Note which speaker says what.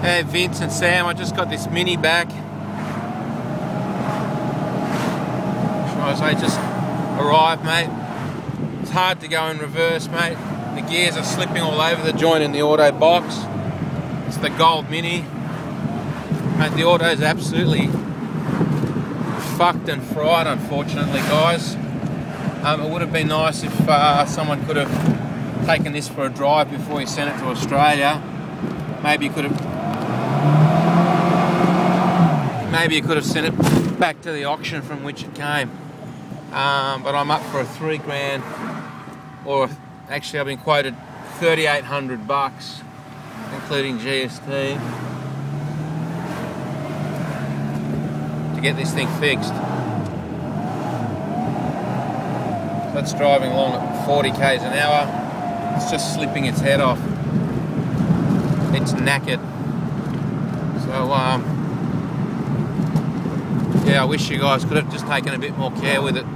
Speaker 1: Hey Vince and Sam, I just got this Mini back. I just arrived, mate. It's hard to go in reverse, mate. The gears are slipping all over the joint in the auto box. It's the Gold Mini. Mate, the auto is absolutely fucked and fried, unfortunately, guys. Um, it would have been nice if uh, someone could have taken this for a drive before he sent it to Australia. Maybe could have maybe you could have sent it back to the auction from which it came. Um, but I'm up for a three grand, or actually I've been quoted 3,800 bucks, including GST, to get this thing fixed. That's driving along at 40 k's an hour. It's just slipping its head off. It's knackered. Um, yeah, I wish you guys could have just taken a bit more care with it.